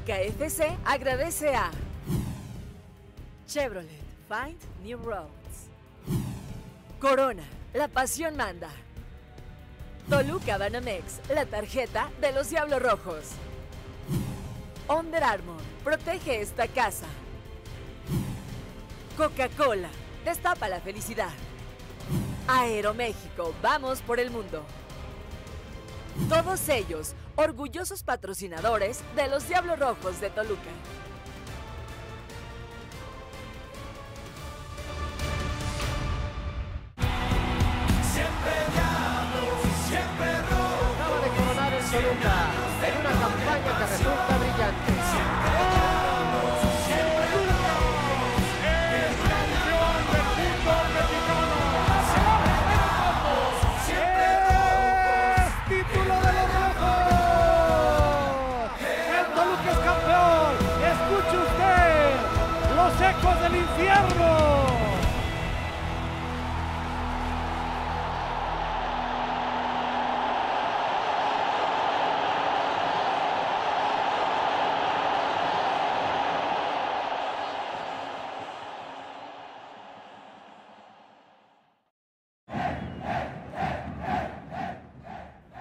Toluca FC agradece a Chevrolet, Find New Roads. Corona, la pasión manda. Toluca Banamex, la tarjeta de los Diablos Rojos. Under Armour, protege esta casa. Coca-Cola, destapa la felicidad. Aeroméxico, vamos por el mundo. Todos ellos, orgullosos patrocinadores de los Diablos Rojos de Toluca. Acaba de coronar el Toluca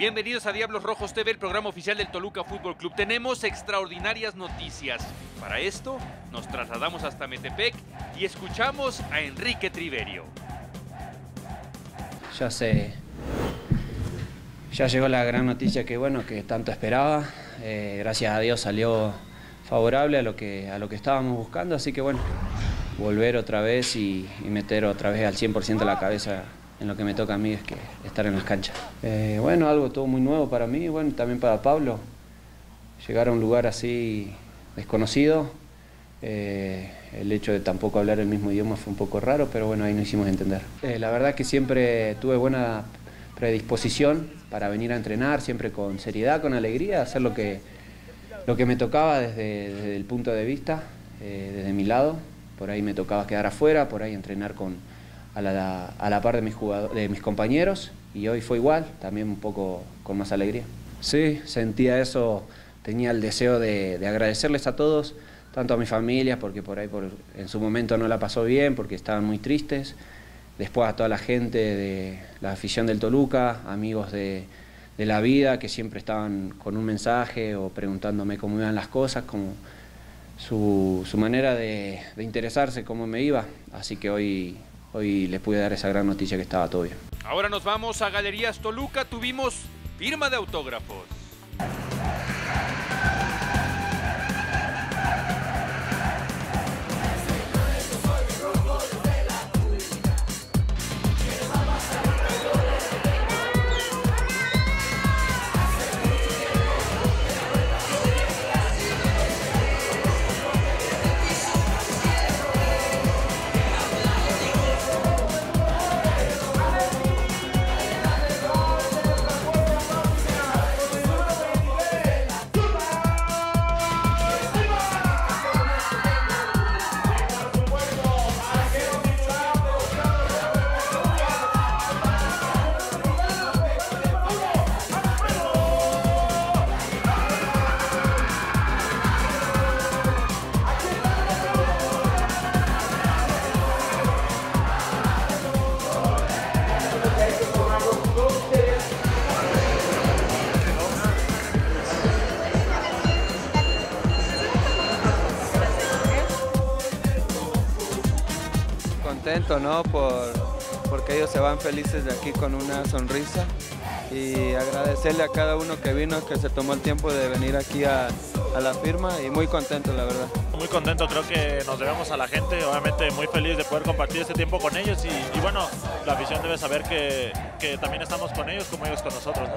Bienvenidos a Diablos Rojos TV, el programa oficial del Toluca Fútbol Club. Tenemos extraordinarias noticias. Para esto, nos trasladamos hasta Metepec y escuchamos a Enrique Triverio. Ya se. Ya llegó la gran noticia que bueno, que tanto esperaba. Eh, gracias a Dios salió favorable a lo que, a lo que estábamos buscando, así que bueno, volver otra vez y, y meter otra vez al 100% la cabeza en lo que me toca a mí es que estar en las canchas. Eh, bueno, algo todo muy nuevo para mí, bueno, también para Pablo. Llegar a un lugar así desconocido, eh, el hecho de tampoco hablar el mismo idioma fue un poco raro, pero bueno, ahí nos hicimos entender. Eh, la verdad que siempre tuve buena predisposición para venir a entrenar, siempre con seriedad, con alegría, hacer lo que, lo que me tocaba desde, el punto de vista, desde mi lado. Por ahí me tocaba quedar afuera, por ahí entrenar con, a, la, a la par de mis, de mis compañeros y hoy fue igual, también un poco con más alegría. Sí, sentía eso, tenía el deseo de, de agradecerles a todos, tanto a mi familia, porque por ahí por, en su momento no la pasó bien, porque estaban muy tristes, después a toda la gente de la afición del Toluca, amigos de, de la vida, que siempre estaban con un mensaje o preguntándome cómo iban las cosas, como su, su manera de, de interesarse, cómo me iba, así que hoy, hoy les pude dar esa gran noticia que estaba todo bien. Ahora nos vamos a Galerías Toluca, tuvimos firma de autógrafos. ¿No? Por, porque ellos se van felices de aquí con una sonrisa y agradecerle a cada uno que vino, que se tomó el tiempo de venir aquí a, a la firma y muy contento, la verdad. Muy contento, creo que nos debemos a la gente, obviamente muy feliz de poder compartir este tiempo con ellos y bueno, la afición debe saber que, que, también estamos con ellos como ellos con nosotros.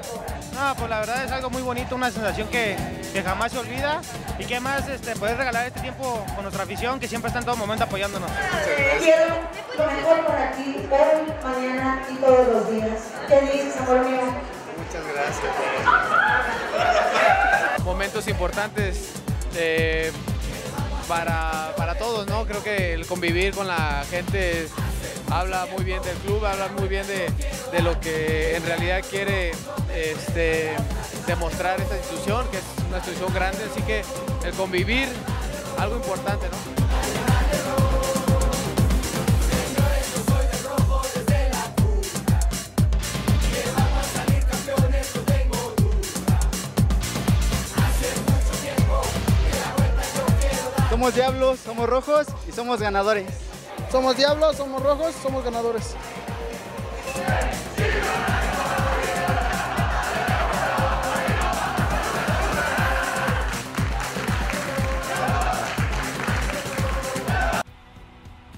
¿no? no, pues la verdad es algo muy bonito, una sensación que, que jamás se olvida y que más este, poder regalar este tiempo con nuestra afición que siempre está en todo momento apoyándonos. Quiero lo mejor para ti, hoy, mañana y todos los días. ¿Qué dices, amor mío? Muchas gracias. Momentos importantes eh, para, para todos, ¿no? Creo que el convivir con la gente habla muy bien del club, habla muy bien de, de lo que en realidad quiere este, demostrar esta institución, que es una institución grande, así que el convivir, algo importante, ¿no? Somos diablos, somos rojos y somos ganadores. Somos diablos, somos rojos, somos ganadores.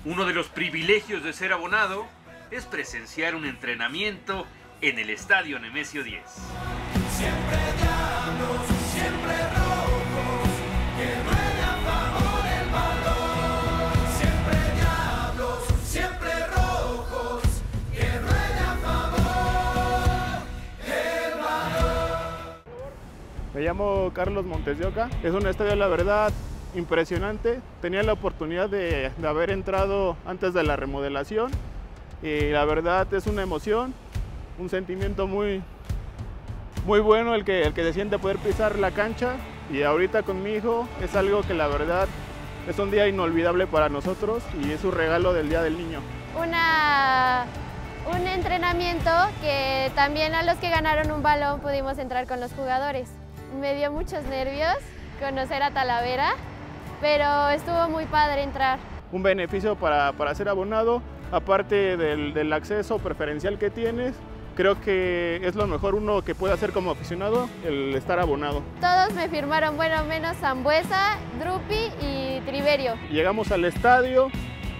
Uno de los privilegios de ser abonado es presenciar un entrenamiento en el Estadio Nemesio 10. Llamo Carlos Montes de Oca. Es un estadio, la verdad, impresionante. Tenía la oportunidad de, de haber entrado antes de la remodelación y la verdad es una emoción, un sentimiento muy, muy bueno el que, el que se siente poder pisar la cancha y ahorita con mi hijo es algo que la verdad es un día inolvidable para nosotros y es un regalo del Día del Niño. Una, un entrenamiento que también a los que ganaron un balón pudimos entrar con los jugadores. Me dio muchos nervios conocer a Talavera, pero estuvo muy padre entrar. Un beneficio para, para ser abonado, aparte del, del acceso preferencial que tienes, creo que es lo mejor uno que puede hacer como aficionado, el estar abonado. Todos me firmaron, bueno, menos Zambuesa, Drupi y Triverio. Llegamos al estadio,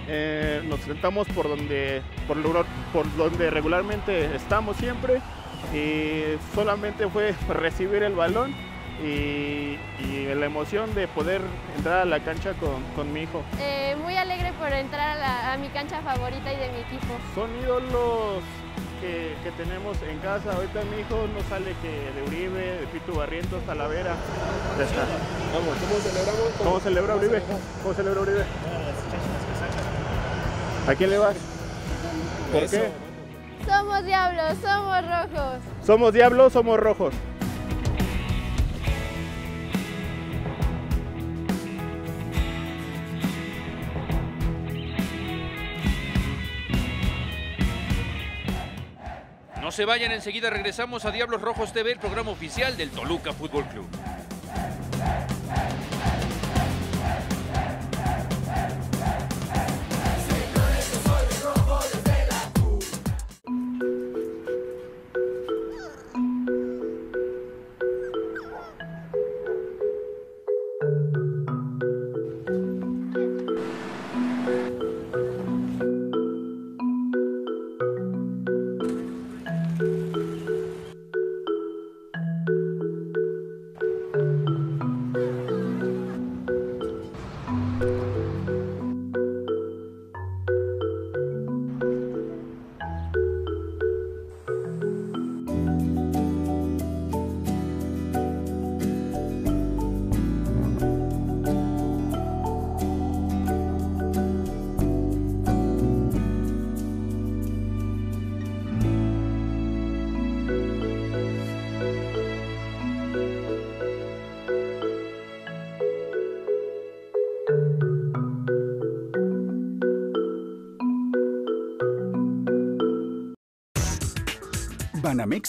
eh, nos sentamos por donde, por, por donde regularmente estamos siempre y solamente fue recibir el balón y, y la emoción de poder entrar a la cancha con, con mi hijo. Eh, muy alegre por entrar a, la- a mi cancha favorita y de mi equipo. Son ídolos que, que tenemos en casa. Ahorita mi hijo no sale que de Uribe, de Pitu Barrientos, Talavera. Ya está. Vamos, ¿cómo celebramos? ¿Cómo celebra Uribe? ¿Cómo celebra Uribe? ¿A quién le vas? ¿Por Eso. qué? Somos diablos, somos rojos. Somos diablos, somos rojos. No se vayan, enseguida regresamos a Diablos Rojos TV, el programa oficial del Toluca Fútbol Club.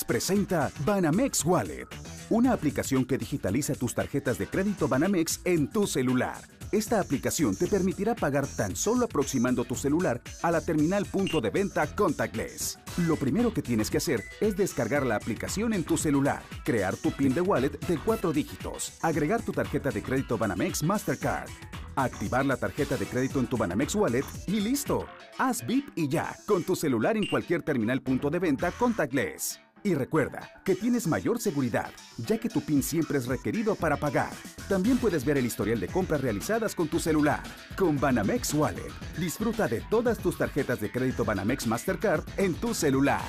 Presenta Banamex Wallet, una aplicación que digitaliza tus tarjetas de crédito Banamex en tu celular. Esta aplicación te permitirá pagar tan solo aproximando tu celular a la terminal punto de venta contactless. Lo primero que tienes que hacer es descargar la aplicación en tu celular, crear tu PIN de wallet de cuatro dígitos, agregar tu tarjeta de crédito Banamex Mastercard, activar la tarjeta de crédito en tu Banamex Wallet y listo. Haz VIP y ya, con tu celular en cualquier terminal punto de venta contactless. Y recuerda que tienes mayor seguridad, ya que tu PIN siempre es requerido para pagar. También puedes ver el historial de compras realizadas con tu celular. Con Banamex Wallet, disfruta de todas tus tarjetas de crédito Banamex Mastercard en tu celular.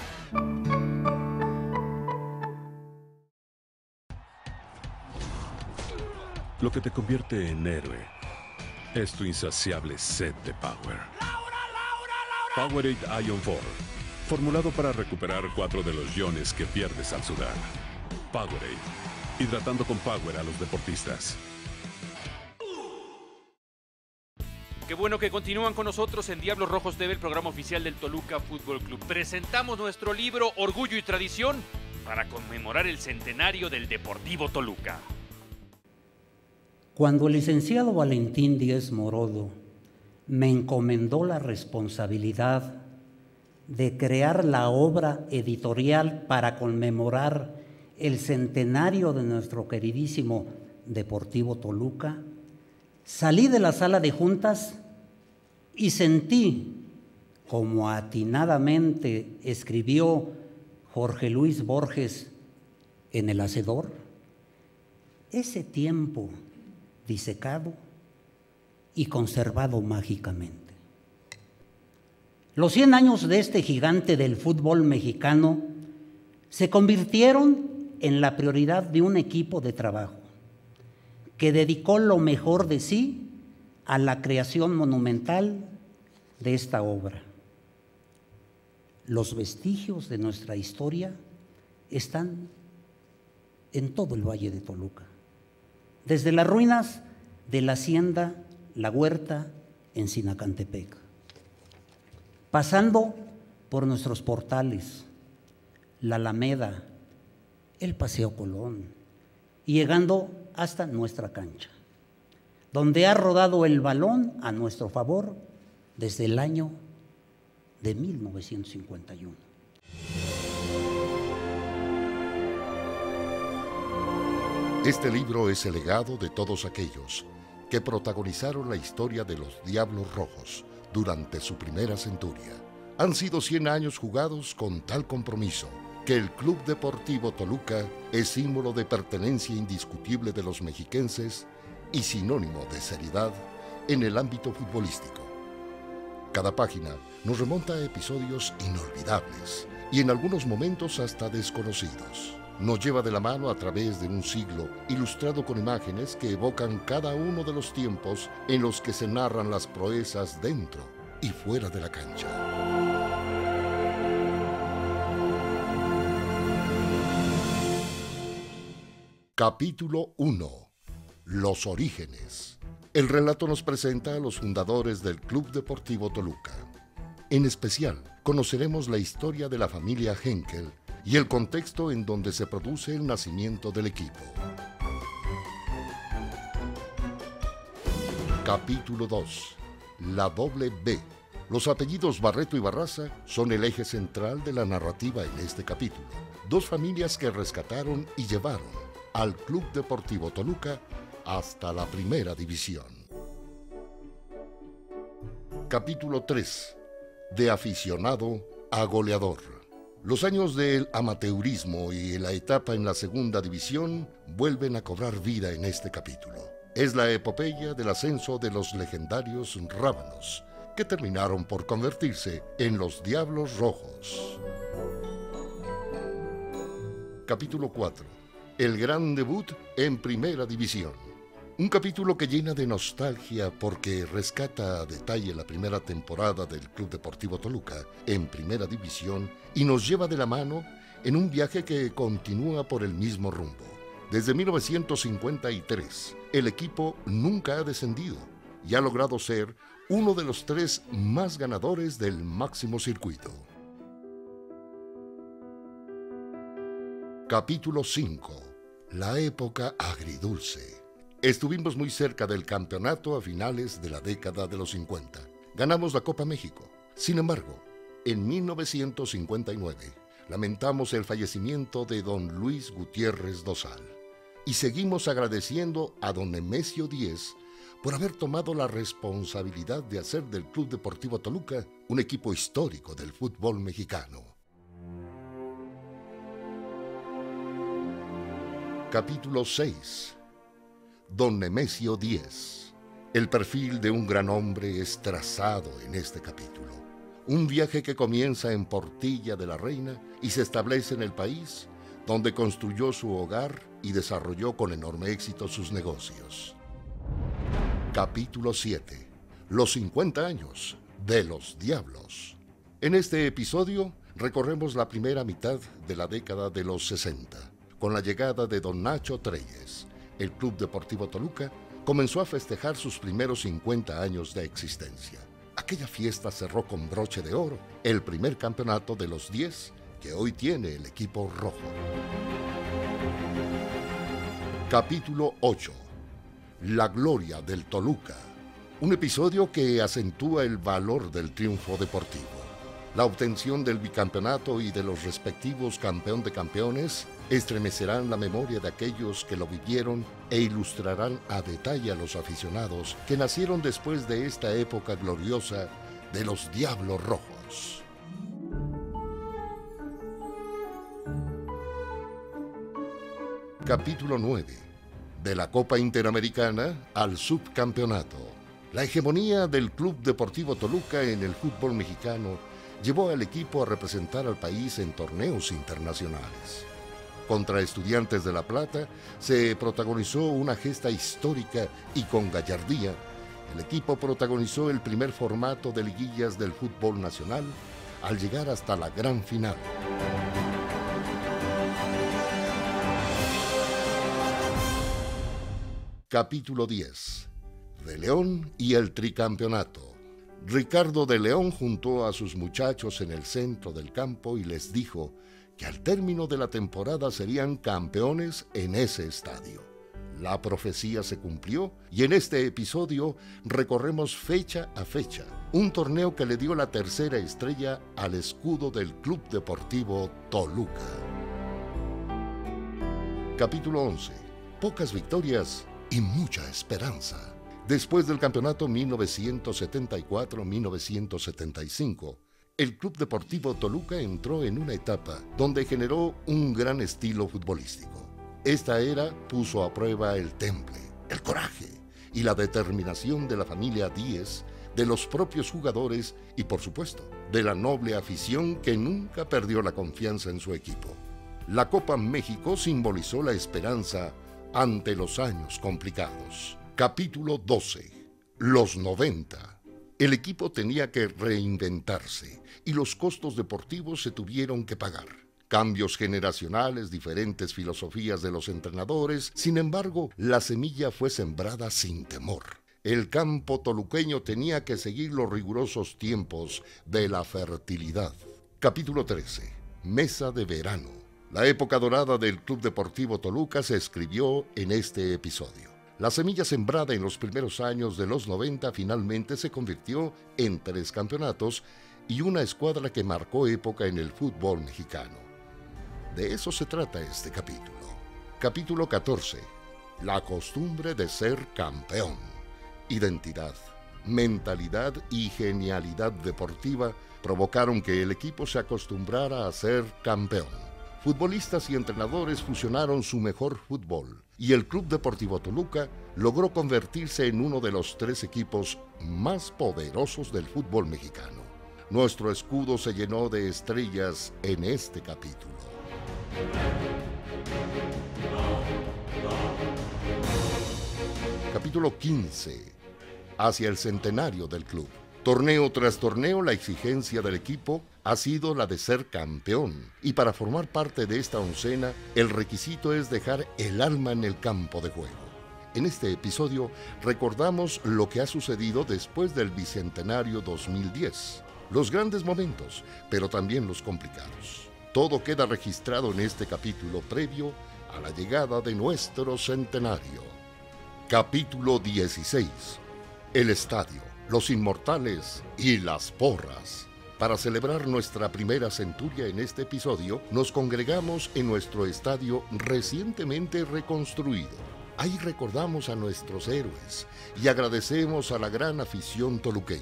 Lo que te convierte en héroe es tu insaciable sed de power. Powerade Ion 4, formulado para recuperar cuatro de los iones que pierdes al sudar. Powerade, hidratando con power a los deportistas. Qué bueno que continúan con nosotros en Diablos Rojos TV, el programa oficial del Toluca Fútbol Club. Presentamos nuestro libro Orgullo y Tradición para conmemorar el centenario del Deportivo Toluca. Cuando el licenciado Valentín Díez Morodo me encomendó la responsabilidad de crear la obra editorial para conmemorar el centenario de nuestro queridísimo Deportivo Toluca, salí de la sala de juntas y sentí, como atinadamente escribió Jorge Luis Borges en El Hacedor, ese tiempo disecado y conservado mágicamente. Los 100 años de este gigante del fútbol mexicano se convirtieron en la prioridad de un equipo de trabajo que dedicó lo mejor de sí a la creación monumental de esta obra. Los vestigios de nuestra historia están en todo el Valle de Toluca, desde las ruinas de la hacienda La Huerta en Sinacantepec, pasando por nuestros portales, la Alameda, el Paseo Colón, y llegando hasta nuestra cancha, donde ha rodado el balón a nuestro favor desde el año de 1951. Este libro es el legado de todos aquellos que protagonizaron la historia de los Diablos Rojos durante su primera centuria. Han sido 100 años jugados con tal compromiso que el Club Deportivo Toluca es símbolo de pertenencia indiscutible de los mexiquenses y sinónimo de seriedad en el ámbito futbolístico. Cada página nos remonta a episodios inolvidables y en algunos momentos hasta desconocidos. Nos lleva de la mano a través de un siglo ilustrado con imágenes que evocan cada uno de los tiempos en los que se narran las proezas dentro y fuera de la cancha. Capítulo 1. Los orígenes. El relato nos presenta a los fundadores del Club Deportivo Toluca. En especial, conoceremos la historia de la familia Henkel y el contexto en donde se produce el nacimiento del equipo. Capítulo 2. La doble B. Los apellidos Barreto y Barraza son el eje central de la narrativa en este capítulo. Dos familias que rescataron y llevaron al Club Deportivo Toluca hasta la primera división. Capítulo 3. De aficionado a goleador. Los años del amateurismo y la etapa en la segunda división vuelven a cobrar vida en este capítulo. Es la epopeya del ascenso de los legendarios rábanos, que terminaron por convertirse en los Diablos Rojos. Capítulo 4 el gran debut en Primera División. Un capítulo que llena de nostalgia porque rescata a detalle la primera temporada del Club Deportivo Toluca en Primera División y nos lleva de la mano en un viaje que continúa por el mismo rumbo. Desde 1953, el equipo nunca ha descendido y ha logrado ser uno de los tres más ganadores del máximo circuito. Capítulo 5 la época agridulce. Estuvimos muy cerca del campeonato a finales de la década de los 50. Ganamos la Copa México. Sin embargo, en 1959 lamentamos el fallecimiento de don Luis Gutiérrez Dosal y seguimos agradeciendo a don Nemesio Díez por haber tomado la responsabilidad de hacer del Club Deportivo Toluca un equipo histórico del fútbol mexicano. Capítulo 6. Don Nemesio 10. El perfil de un gran hombre es trazado en este capítulo. Un viaje que comienza en Portilla de la Reina y se establece en el país, donde construyó su hogar y desarrolló con enorme éxito sus negocios. Capítulo 7. Los 50 años de los Diablos. En este episodio recorremos la primera mitad de la década de los 60 con la llegada de don Nacho Treyes, el Club Deportivo Toluca comenzó a festejar sus primeros 50 años de existencia. Aquella fiesta cerró con broche de oro el primer campeonato de los 10 que hoy tiene el equipo rojo. Capítulo 8. La gloria del Toluca. Un episodio que acentúa el valor del triunfo deportivo. La obtención del bicampeonato y de los respectivos campeón de campeones estremecerán la memoria de aquellos que lo vivieron e ilustrarán a detalle a los aficionados que nacieron después de esta época gloriosa de los Diablos Rojos. Capítulo 9. De la Copa Interamericana al subcampeonato. La hegemonía del Club Deportivo Toluca en el fútbol mexicano llevó al equipo a representar al país en torneos internacionales. Contra Estudiantes de La Plata se protagonizó una gesta histórica y con gallardía, el equipo protagonizó el primer formato de liguillas del fútbol nacional al llegar hasta la gran final. Capítulo 10. De León y el tricampeonato. Ricardo de León juntó a sus muchachos en el centro del campo y les dijo que al término de la temporada serían campeones en ese estadio. La profecía se cumplió y en este episodio recorremos fecha a fecha un torneo que le dio la tercera estrella al escudo del Club Deportivo Toluca. Capítulo 11. Pocas victorias y mucha esperanza. Después del campeonato 1974-1975, el Club Deportivo Toluca entró en una etapa donde generó un gran estilo futbolístico. Esta era puso a prueba el temple, el coraje y la determinación de la familia Díez, de los propios jugadores y por supuesto de la noble afición que nunca perdió la confianza en su equipo. La Copa México simbolizó la esperanza ante los años complicados. Capítulo 12. Los 90. El equipo tenía que reinventarse y los costos deportivos se tuvieron que pagar. Cambios generacionales, diferentes filosofías de los entrenadores, sin embargo, la semilla fue sembrada sin temor. El campo toluqueño tenía que seguir los rigurosos tiempos de la fertilidad. Capítulo 13. Mesa de verano. La época dorada del Club Deportivo Toluca se escribió en este episodio. La semilla sembrada en los primeros años de los 90 finalmente se convirtió en tres campeonatos y una escuadra que marcó época en el fútbol mexicano. De eso se trata este capítulo. Capítulo 14. La costumbre de ser campeón. Identidad, mentalidad y genialidad deportiva provocaron que el equipo se acostumbrara a ser campeón. Futbolistas y entrenadores fusionaron su mejor fútbol y el Club Deportivo Toluca logró convertirse en uno de los tres equipos más poderosos del fútbol mexicano. Nuestro escudo se llenó de estrellas en este capítulo. Capítulo 15. Hacia el centenario del club. Torneo tras torneo, la exigencia del equipo ha sido la de ser campeón. Y para formar parte de esta oncena, el requisito es dejar el alma en el campo de juego. En este episodio recordamos lo que ha sucedido después del Bicentenario 2010. Los grandes momentos, pero también los complicados. Todo queda registrado en este capítulo previo a la llegada de nuestro centenario. Capítulo 16. El estadio, los inmortales y las porras. Para celebrar nuestra primera centuria en este episodio, nos congregamos en nuestro estadio recientemente reconstruido. Ahí recordamos a nuestros héroes y agradecemos a la gran afición toluqueña.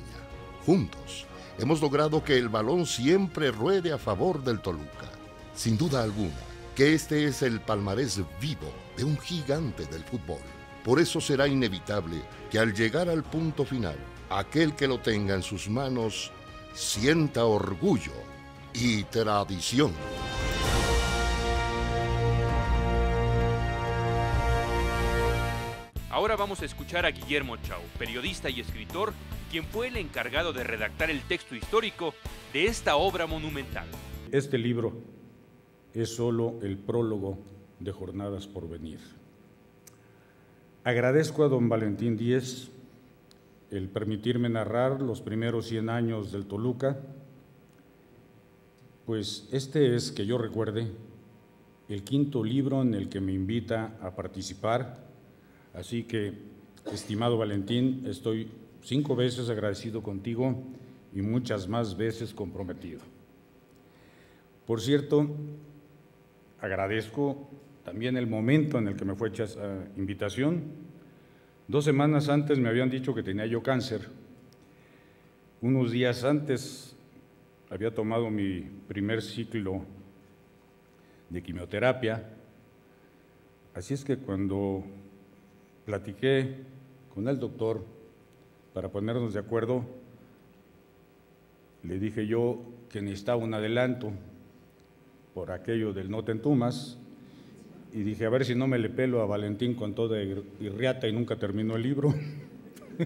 Juntos, hemos logrado que el balón siempre ruede a favor del Toluca. Sin duda alguna, que este es el palmarés vivo de un gigante del fútbol. Por eso será inevitable que al llegar al punto final, aquel que lo tenga en sus manos sienta orgullo y tradición. Ahora vamos a escuchar a Guillermo Chao, periodista y escritor, quien fue el encargado de redactar el texto histórico de esta obra monumental. Este libro es solo el prólogo de Jornadas por Venir. Agradezco a don Valentín Díez el permitirme narrar los primeros 100 años del Toluca, pues este es, que yo recuerde, el quinto libro en el que me invita a participar, así que, estimado Valentín, estoy cinco veces agradecido contigo y muchas más veces comprometido. Por cierto, agradezco también el momento en el que me fue hecha esa invitación. Dos semanas antes me habían dicho que tenía yo cáncer. Unos días antes había tomado mi primer ciclo de quimioterapia. Así es que cuando platiqué con el doctor para ponernos de acuerdo, le dije yo que necesitaba un adelanto por aquello del no te entumas y dije a ver si no me le pelo a Valentín con toda irriata y nunca terminó el libro.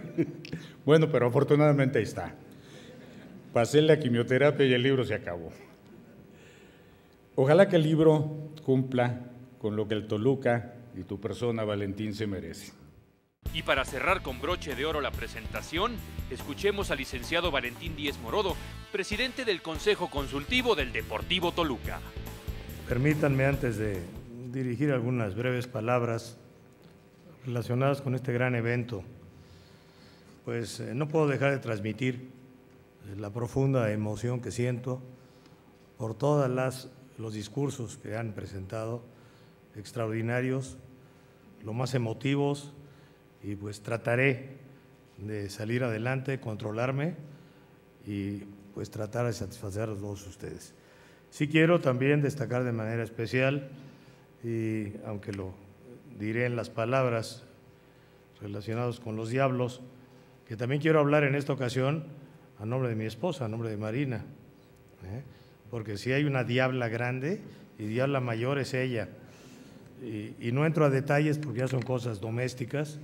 bueno, pero afortunadamente ahí está. Pasé la quimioterapia y el libro se acabó. Ojalá que el libro cumpla con lo que el Toluca y tu persona, Valentín, se merece. Y para cerrar con broche de oro la presentación, escuchemos al licenciado Valentín Díez Morodo, presidente del Consejo Consultivo del Deportivo Toluca. Permítanme antes de dirigir algunas breves palabras relacionadas con este gran evento, pues eh, no puedo dejar de transmitir eh, la profunda emoción que siento por todas las los discursos que han presentado extraordinarios, lo más emotivos y pues trataré de salir adelante, controlarme y pues tratar de satisfacer a todos ustedes. Sí quiero también destacar de manera especial, y aunque lo diré en las palabras relacionadas con los diablos, que también quiero hablar en esta ocasión a nombre de mi esposa, a nombre de Marina, ¿eh? porque si hay una diabla grande y diabla mayor es ella. Y, y no entro a detalles porque ya son cosas domésticas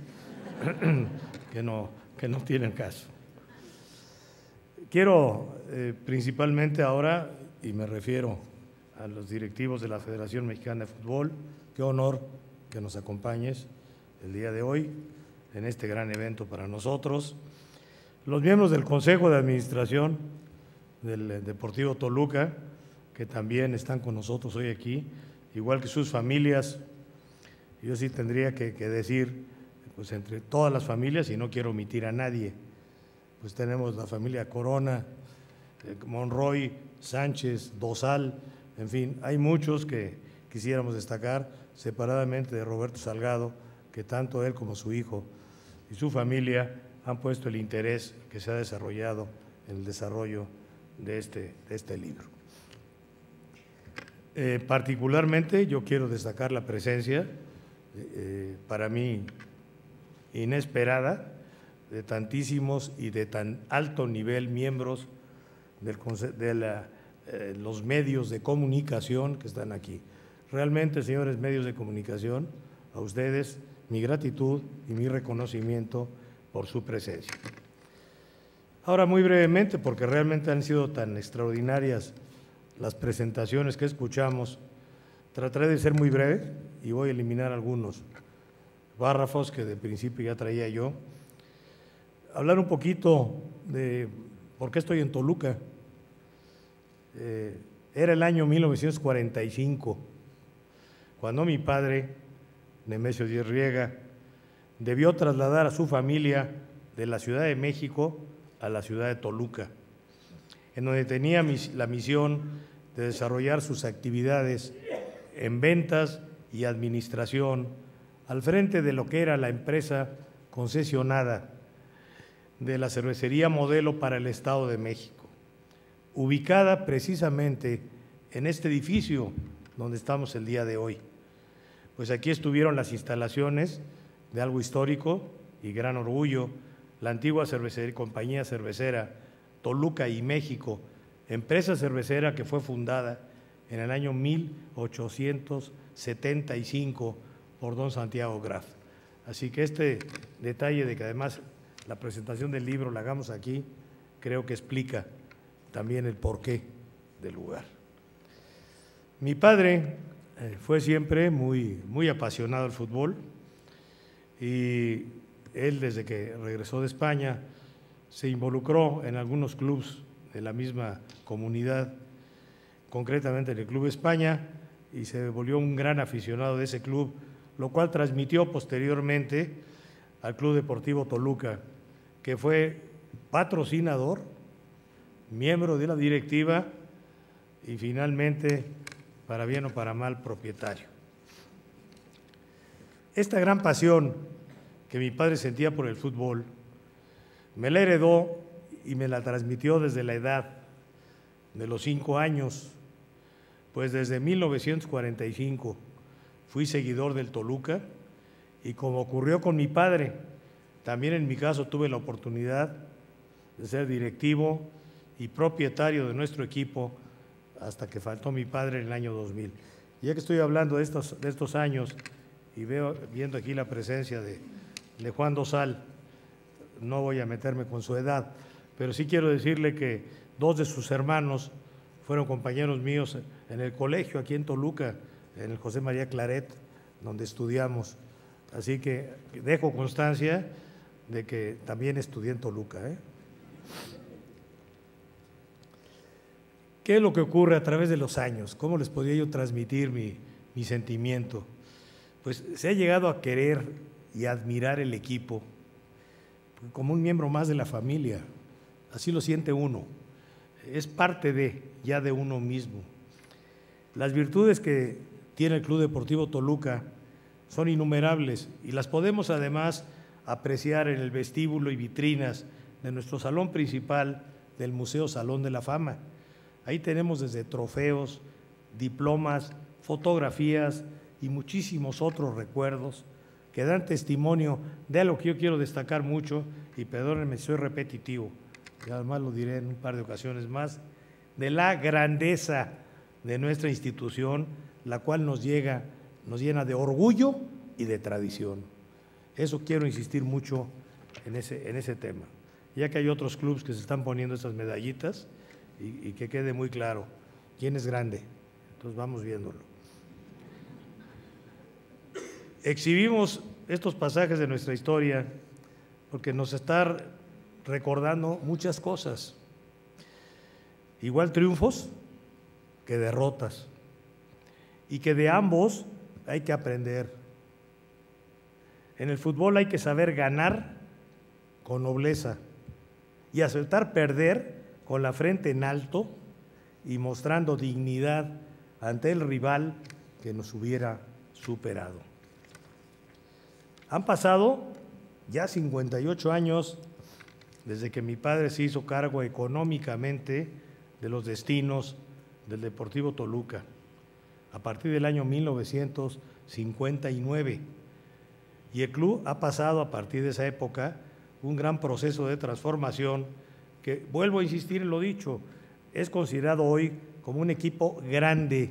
que no, que no tienen caso. Quiero eh, principalmente ahora, y me refiero a los directivos de la Federación Mexicana de Fútbol, qué honor que nos acompañes el día de hoy en este gran evento para nosotros. Los miembros del Consejo de Administración del Deportivo Toluca, que también están con nosotros hoy aquí, igual que sus familias. Yo sí tendría que, decir, pues entre todas las familias, y no quiero omitir a nadie, pues tenemos la familia Corona, eh, Monroy, Sánchez, Dosal, en fin, hay muchos que quisiéramos destacar, separadamente de Roberto Salgado, que tanto él como su hijo y su familia han puesto el interés que se ha desarrollado en el desarrollo de este, de este libro. Eh, particularmente yo quiero destacar la presencia, eh, para mí inesperada, de tantísimos y de tan alto nivel miembros del, de la, eh, los medios de comunicación que están aquí. Realmente, señores medios de comunicación, a ustedes mi gratitud y mi reconocimiento por su presencia. Ahora, muy brevemente, porque realmente han sido tan extraordinarias las presentaciones que escuchamos, trataré de ser muy breve y voy a eliminar algunos párrafos que de principio ya traía yo. Hablar un poquito de por qué estoy en Toluca. Eh, era el año 1945, cuando mi padre, Nemesio Díaz Riega, debió trasladar a su familia de la Ciudad de México a la ciudad de Toluca, en donde tenía la misión de desarrollar sus actividades en ventas y administración al frente de lo que era la empresa concesionada de la cervecería modelo para el Estado de México, ubicada precisamente en este edificio donde estamos el día de hoy. Pues aquí estuvieron las instalaciones de algo histórico y gran orgullo, la antigua cervecería, compañía cervecera Toluca y México, empresa cervecera que fue fundada en el año 1875 por don Santiago Graf. Así que este detalle de que además la presentación del libro la hagamos aquí, creo que explica también el porqué del lugar. Mi padre eh, fue siempre muy, muy apasionado al fútbol y él desde que regresó de España se involucró en algunos clubes de la misma comunidad, concretamente en el Club España, y se volvió un gran aficionado de ese club, lo cual transmitió posteriormente al Club Deportivo Toluca, que fue patrocinador, miembro de la directiva y finalmente, para bien o para mal, propietario. Esta gran pasión que mi padre sentía por el fútbol, me la heredó y me la transmitió desde la edad de los cinco años, pues desde 1945 fui seguidor del Toluca y como ocurrió con mi padre, también en mi caso tuve la oportunidad de ser directivo y propietario de nuestro equipo hasta que faltó mi padre en el año 2000. Ya que estoy hablando de estos, de estos años y veo, viendo aquí la presencia de, de Juan Dosal, no voy a meterme con su edad, pero sí quiero decirle que dos de sus hermanos fueron compañeros míos en el colegio aquí en Toluca, en el José María Claret, donde estudiamos. Así que dejo constancia de que también estudié en Toluca. ¿eh? ¿Qué es lo que ocurre a través de los años? ¿Cómo les podría yo transmitir mi, mi sentimiento? Pues se ha llegado a querer y admirar el equipo como un miembro más de la familia. Así lo siente uno. Es parte de, ya de uno mismo. Las virtudes que tiene el Club Deportivo Toluca son innumerables y las podemos además apreciar en el vestíbulo y vitrinas de nuestro salón principal del Museo Salón de la Fama. Ahí tenemos desde trofeos, diplomas, fotografías y muchísimos otros recuerdos que dan testimonio de lo que yo quiero destacar mucho, y perdónenme si soy repetitivo, y además lo diré en un par de ocasiones más, de la grandeza de nuestra institución, la cual nos, llega, nos llena de orgullo y de tradición. Eso quiero insistir mucho en ese, en ese tema, ya que hay otros clubes que se están poniendo esas medallitas y, que quede muy claro quién es grande. Entonces vamos viéndolo. Exhibimos estos pasajes de nuestra historia porque nos está recordando muchas cosas. Igual triunfos que derrotas. Y que de ambos hay que aprender. En el fútbol hay que saber ganar con nobleza y aceptar perder con la frente en alto y mostrando dignidad ante el rival que nos hubiera superado. Han pasado ya 58 años desde que mi padre se hizo cargo económicamente de los destinos del Deportivo Toluca, a partir del año 1959. Y el club ha pasado a partir de esa época un gran proceso de transformación que, vuelvo a insistir en lo dicho, es considerado hoy como un equipo grande,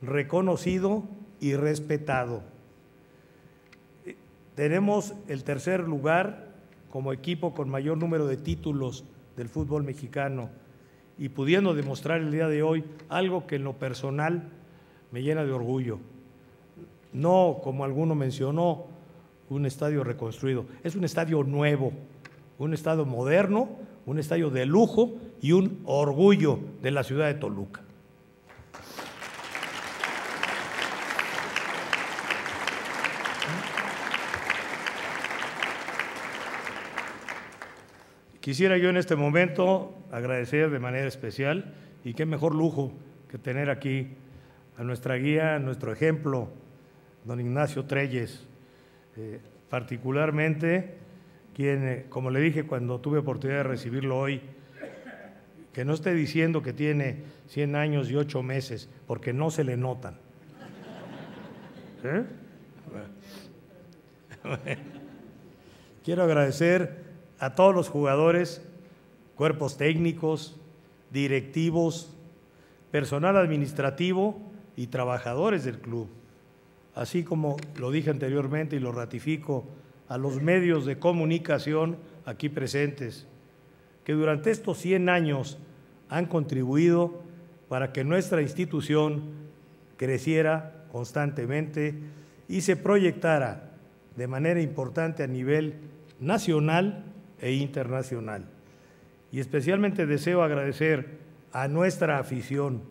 reconocido y respetado. Tenemos el tercer lugar como equipo con mayor número de títulos del fútbol mexicano y pudiendo demostrar el día de hoy algo que en lo personal me llena de orgullo. No, como alguno mencionó, un estadio reconstruido, es un estadio nuevo, un estadio moderno, un estadio de lujo y un orgullo de la ciudad de Toluca. Quisiera yo en este momento agradecer de manera especial y qué mejor lujo que tener aquí a nuestra guía, a nuestro ejemplo, don Ignacio Treyes, eh, particularmente eh, como le dije cuando tuve oportunidad de recibirlo hoy, que no esté diciendo que tiene 100 años y 8 meses, porque no se le notan. ¿Eh? Quiero agradecer a todos los jugadores, cuerpos técnicos, directivos, personal administrativo y trabajadores del club, así como lo dije anteriormente y lo ratifico, a los medios de comunicación aquí presentes, que durante estos 100 años han contribuido para que nuestra institución creciera constantemente y se proyectara de manera importante a nivel nacional e internacional. Y especialmente deseo agradecer a nuestra afición,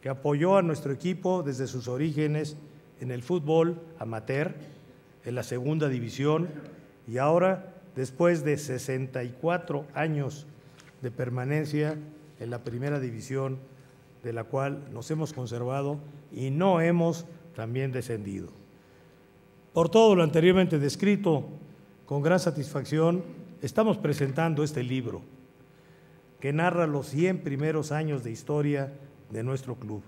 que apoyó a nuestro equipo desde sus orígenes en el fútbol amateur, en la segunda división, y ahora, después de 64 años de permanencia en la primera división, de la cual nos hemos conservado y no hemos también descendido. Por todo lo anteriormente descrito, con gran satisfacción, estamos presentando este libro que narra los 100 primeros años de historia de nuestro club,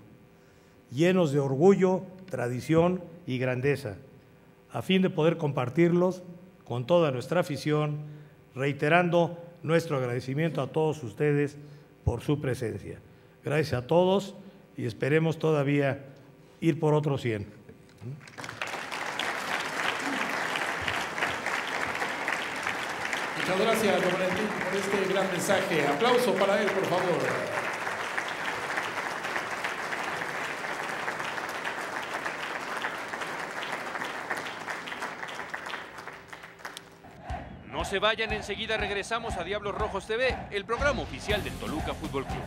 llenos de orgullo, tradición y grandeza, a fin de poder compartirlos con toda nuestra afición, reiterando nuestro agradecimiento a todos ustedes por su presencia. Gracias a todos y esperemos todavía ir por otros 100. Muchas gracias, don Valentín, por este gran mensaje. Aplauso para él, por favor. Se vayan, enseguida regresamos a Diablos Rojos TV, el programa oficial del Toluca Fútbol Club.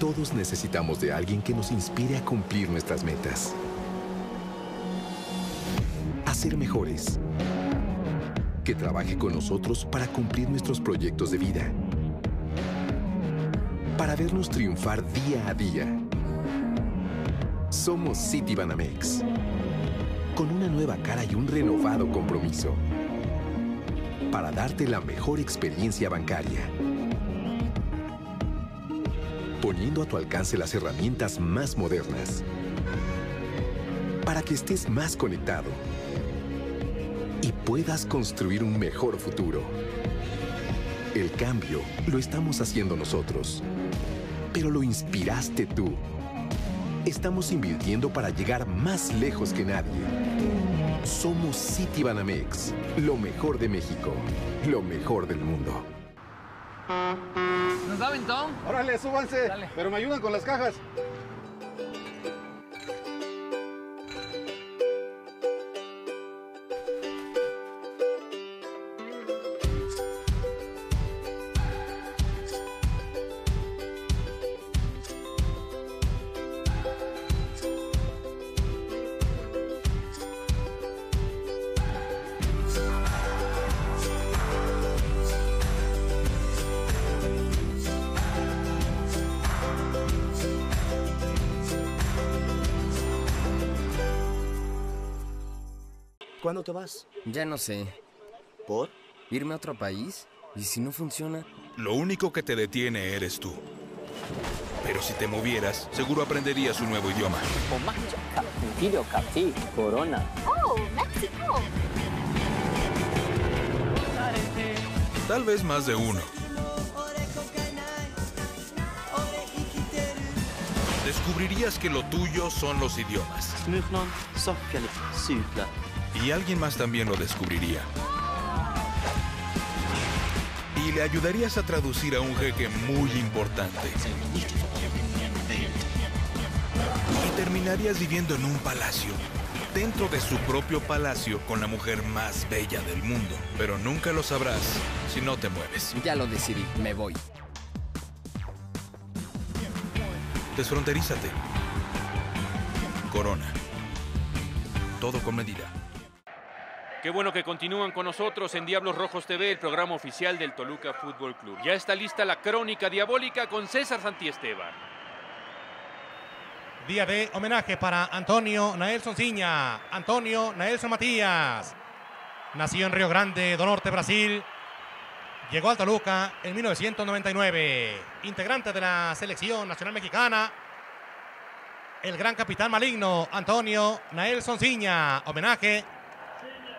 Todos necesitamos de alguien que nos inspire a cumplir nuestras metas. A ser mejores. Que trabaje con nosotros para cumplir nuestros proyectos de vida. Para vernos triunfar día a día. Somos City Banamex. Con una nueva cara y un renovado compromiso. Para darte la mejor experiencia bancaria poniendo a tu alcance las herramientas más modernas para que estés más conectado puedas construir un mejor futuro. El cambio lo estamos haciendo nosotros, pero lo inspiraste tú. Estamos invirtiendo para llegar más lejos que nadie. Somos City Banamex, lo mejor de México, lo mejor del mundo. ¿Nos da ventón? Órale, súbanse. Pero me ayudan con las cajas. Ya no sé. ¿Por? ¿Irme a otro país? ¿Y si no funciona? Lo único que te detiene eres tú. Pero si te movieras, seguro aprenderías un nuevo idioma. Corona. Oh, México. Tal vez más de uno. Descubrirías que lo tuyo son los idiomas. Y alguien más también lo descubriría. Y le ayudarías a traducir a un jeque muy importante. Y terminarías viviendo en un palacio. Dentro de su propio palacio con la mujer más bella del mundo. Pero nunca lo sabrás si no te mueves. Ya lo decidí, me voy. Desfronterízate. Corona. Todo con medida. Qué bueno que continúan con nosotros en Diablos Rojos TV, el programa oficial del Toluca Fútbol Club. Ya está lista la crónica diabólica con César Santiesteban. Día de homenaje para Antonio Naelson Ciña, Antonio Naelson Matías. Nació en Río Grande do Norte, Brasil. Llegó al Toluca en 1999. Integrante de la selección nacional mexicana. El gran capitán maligno, Antonio Naelson Ciña. Homenaje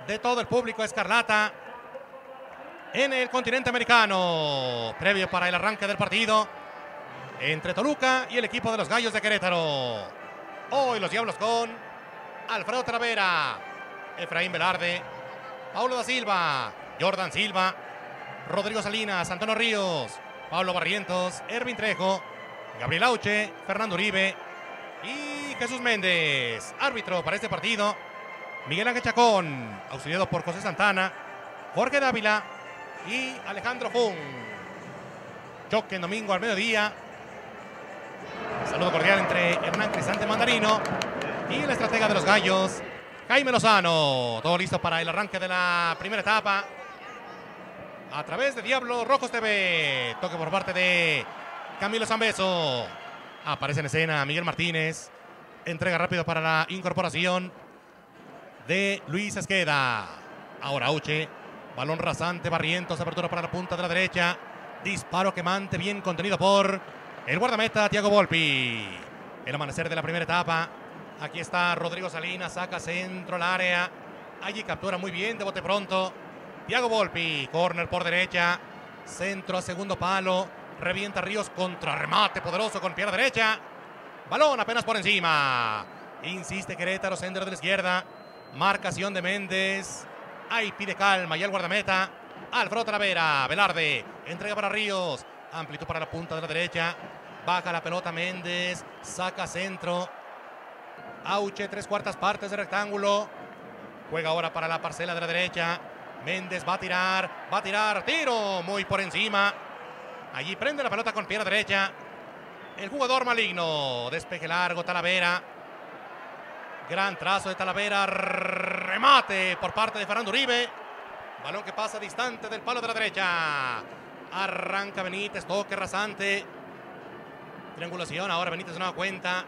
de todo el público escarlata en el continente americano. Previo para el arranque del partido entre Toluca y el equipo de los Gallos de Querétaro. Hoy los Diablos con Alfredo Travera, Efraín Velarde, Paulo da Silva, Jordan Silva, Rodrigo Salinas, Antonio Ríos, Pablo Barrientos, Ervin Trejo, Gabriel Auche, Fernando Uribe y Jesús Méndez. Árbitro para este partido, Miguel Ángel Chacón, auxiliado por José Santana, Jorge Dávila y Alejandro Fung. Choque en domingo al mediodía. Saludo cordial entre Hernán Crisante Mandarino y el estratega de los Gallos, Jaime Lozano. Todo listo para el arranque de la primera etapa. A través de Diablo Rojos TV. Toque por parte de Camilo Zambeso. Aparece en escena Miguel Martínez. Entrega rápido para la incorporación de Luis Esqueda. Ahora Uche. Balón rasante, Barrientos, apertura para la punta de la derecha. Disparo quemante, bien contenido por el guardameta Tiago Volpi. El amanecer de la primera etapa. Aquí está Rodrigo Salinas, saca centro al área. Allí captura muy bien de bote pronto. Tiago Volpi, corner por derecha. Centro a segundo palo. Revienta Ríos contra remate poderoso con pierna derecha. Balón apenas por encima. Insiste Querétaro, centro de la izquierda. Marcación de Méndez. Ahí pide calma y el guardameta. Alfredo Talavera, Velarde, entrega para Ríos, amplitud para la punta de la derecha, baja la pelota Méndez, saca centro, Auche, tres cuartas partes de rectángulo, juega ahora para la parcela de la derecha, Méndez va a tirar, va a tirar, tiro muy por encima, allí prende la pelota con pierna derecha, el jugador maligno, despeje largo, Talavera, gran trazo de Talavera, remate por parte de Fernando Uribe, Balón que pasa distante del palo de la derecha. Arranca Benítez, toque rasante. Triangulación, ahora Benítez se da cuenta.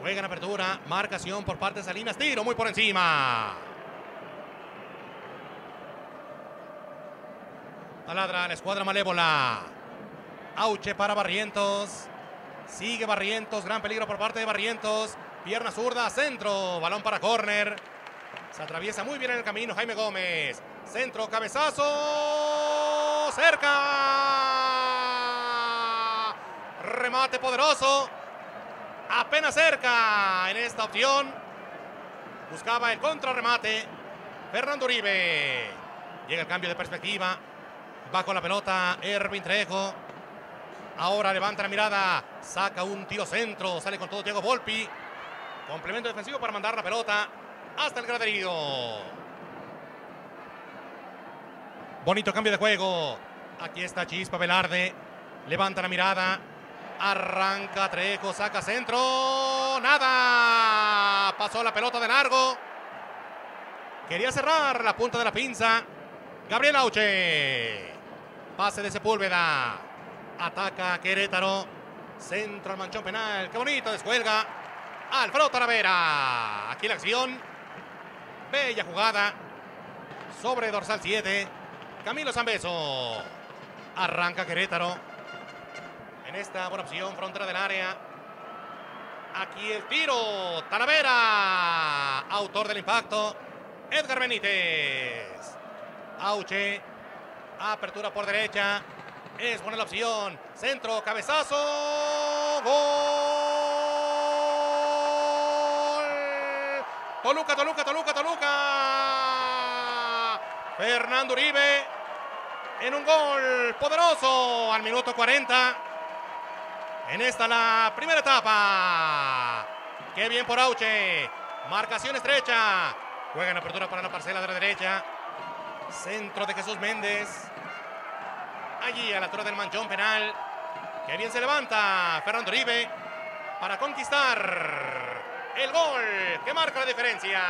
Juega en apertura, marcación por parte de Salinas, tiro muy por encima. Taladra la escuadra malévola. Auche para Barrientos. Sigue Barrientos, gran peligro por parte de Barrientos. Pierna zurda, centro, balón para córner. Se atraviesa muy bien en el camino Jaime Gómez. Centro, cabezazo. Cerca. Remate poderoso. Apenas cerca en esta opción. Buscaba el contrarremate. Fernando Uribe. Llega el cambio de perspectiva. Va con la pelota Ervin Trejo. Ahora levanta la mirada. Saca un tiro centro. Sale con todo Diego Volpi. Complemento defensivo para mandar la pelota hasta el graderío. Bonito cambio de juego. Aquí está Chispa Velarde. Levanta la mirada. Arranca Trejo, saca centro. Nada. Pasó la pelota de largo. Quería cerrar la punta de la pinza. Gabriel Auche. Pase de Sepúlveda. Ataca Querétaro. Centro al manchón penal. Qué bonito. Descuelga. Alfredo Talavera. Aquí la acción. Bella jugada. Sobre dorsal 7. Camilo Zambeso. Arranca Querétaro. En esta buena opción, frontera del área. Aquí el tiro. Talavera. Autor del impacto. Edgar Benítez. Auche. Apertura por derecha. Es buena la opción. Centro, cabezazo. Gol. Toluca, Toluca, Toluca, Toluca. Fernando Uribe en un gol poderoso al minuto 40. En esta la primera etapa. Qué bien por Auche. Marcación estrecha. Juega en apertura para la parcela de la derecha. Centro de Jesús Méndez. Allí a la altura del manchón penal. Qué bien se levanta Fernando Uribe para conquistar el gol que marca la diferencia.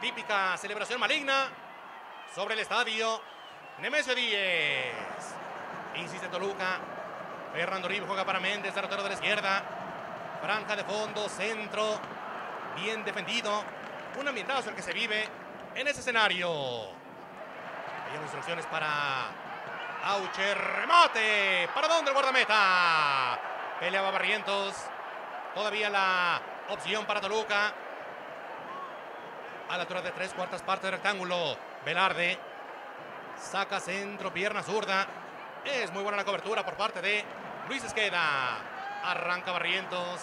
Típica celebración maligna sobre el estadio. Nemesio Díez. Insiste Toluca. Fernando Uribe juega para Méndez, derrotero de la izquierda. Franja de fondo, centro. Bien defendido. Un ambientazo el que se vive en ese escenario. Hay instrucciones para Auche. Remate. ¿Para dónde el guardameta? Peleaba Barrientos. Todavía la opción para Toluca. A la altura de tres cuartas partes del rectángulo. Velarde. Saca centro, pierna zurda. Es muy buena la cobertura por parte de Luis Esqueda. Arranca Barrientos.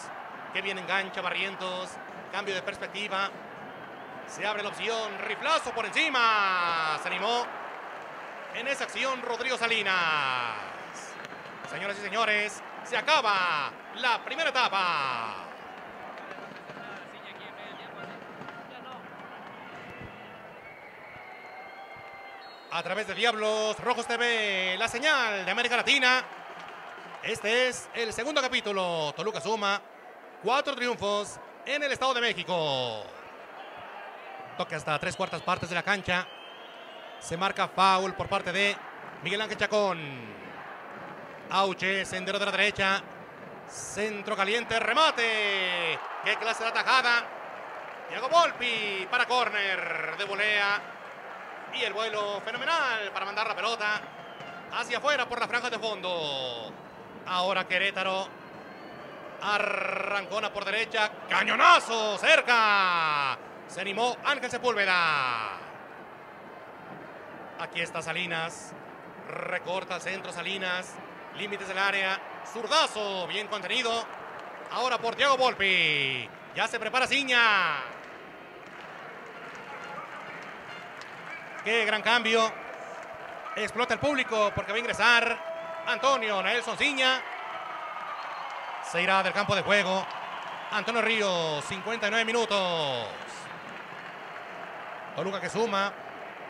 Que bien engancha Barrientos. Cambio de perspectiva. Se abre la opción. Riflazo por encima. Se animó en esa acción Rodrigo Salinas. Señoras y señores, se acaba la primera etapa. A través de Diablos Rojos TV, la señal de América Latina. Este es el segundo capítulo. Toluca suma cuatro triunfos en el Estado de México. Toque hasta tres cuartas partes de la cancha. Se marca foul por parte de Miguel Ángel Chacón. Auche, sendero de la derecha. Centro caliente, remate. Qué clase de atajada. Diego Volpi para córner de volea. Y el vuelo fenomenal para mandar la pelota hacia afuera por la franja de fondo. Ahora Querétaro. Arrancona por derecha. Cañonazo cerca. Se animó Ángel Sepúlveda. Aquí está Salinas. Recorta al centro Salinas. Límites del área. Zurdazo. Bien contenido. Ahora por Diego Volpi. Ya se prepara Ciña. Qué gran cambio. Explota el público porque va a ingresar Antonio Nelson Ciña. Se irá del campo de juego. Antonio Ríos, 59 minutos. Toluca que suma.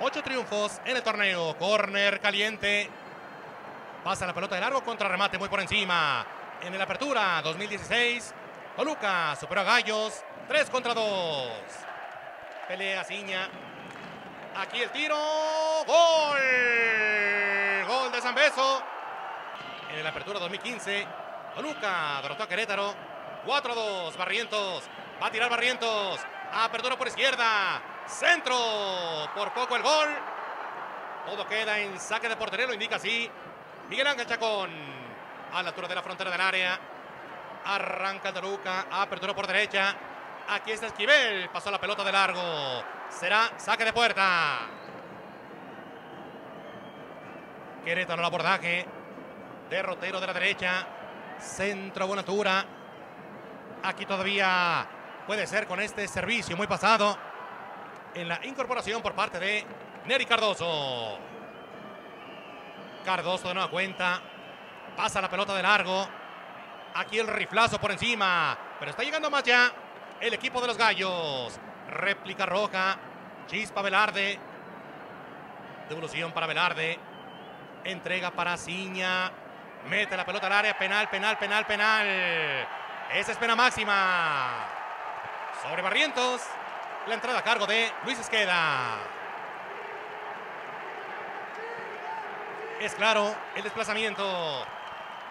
Ocho triunfos en el torneo. Corner caliente. Pasa la pelota de largo contra remate muy por encima. En el apertura 2016. Toluca superó a Gallos. 3 contra 2. Pelea Ciña. Aquí el tiro. Gol. Gol de San Beso. En el apertura 2015. Toluca derrotó a Querétaro. 4 a 2. Barrientos. Va a tirar Barrientos. Apertura por izquierda. Centro. Por poco el gol. Todo queda en saque de portería. Lo indica así. Miguel Ángel Chacón. A la altura de la frontera del área. Arranca Toluca. Apertura por derecha. Aquí está Esquivel. Pasó la pelota de largo. Será saque de puerta. Querétaro el abordaje. Derrotero de la derecha. Centro buena altura. Aquí todavía puede ser con este servicio muy pasado. En la incorporación por parte de Neri Cardoso. Cardoso de nueva cuenta. Pasa la pelota de largo. Aquí el riflazo por encima. Pero está llegando más ya el equipo de los Gallos. Réplica roja. Chispa Velarde. Devolución para Velarde. Entrega para Ciña. Mete la pelota al área. Penal, penal, penal, penal. Esa es pena máxima. Sobre Barrientos. La entrada a cargo de Luis Esqueda. Es claro el desplazamiento.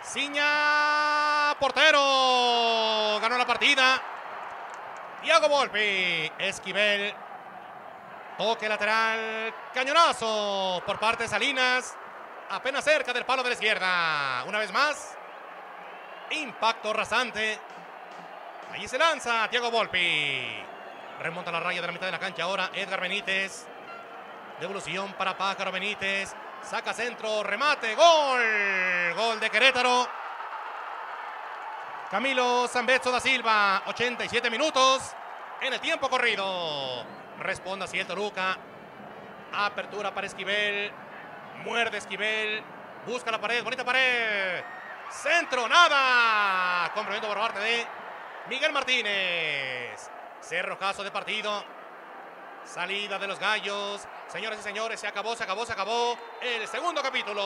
Ciña. Portero. Ganó la partida. Diego Volpi. Esquivel. Toque lateral. Cañonazo por parte de Salinas. Apenas cerca del palo de la izquierda. Una vez más. Impacto rasante. Allí se lanza Diego Volpi. Remonta la raya de la mitad de la cancha ahora Edgar Benítez. Devolución para Pájaro Benítez. Saca centro, remate, gol. Gol de Querétaro. Camilo Zambezzo da Silva, 87 minutos en el tiempo corrido. Responde así el Toluca. Apertura para Esquivel. Muerde Esquivel. Busca la pared, bonita pared. Centro, nada. Complemento por parte de Miguel Martínez. Cerrojazo de partido. Salida de los gallos. Señoras y señores, se acabó, se acabó, se acabó el segundo capítulo.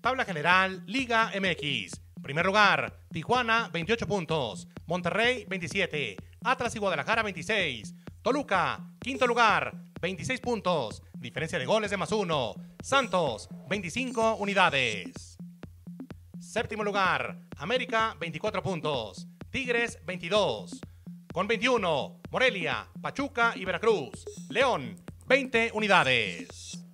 Tabla general, Liga MX. Primer lugar, Tijuana, 28 puntos. Monterrey, 27. Atlas y Guadalajara, 26. Toluca, quinto lugar, 26 puntos. Diferencia de goles de más uno. Santos, 25 unidades. Séptimo lugar, América, 24 puntos. Tigres, 22. Con 21, Morelia, Pachuca y Veracruz. León, 20 unidades.